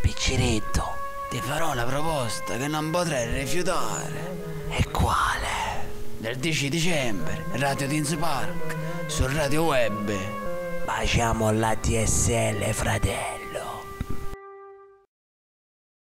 Picciretto, Ti farò una proposta che non potrei rifiutare. e quale? Del 10 dicembre, Radio Teens Park, su Radio Web. Baciamo la TSL, fratello.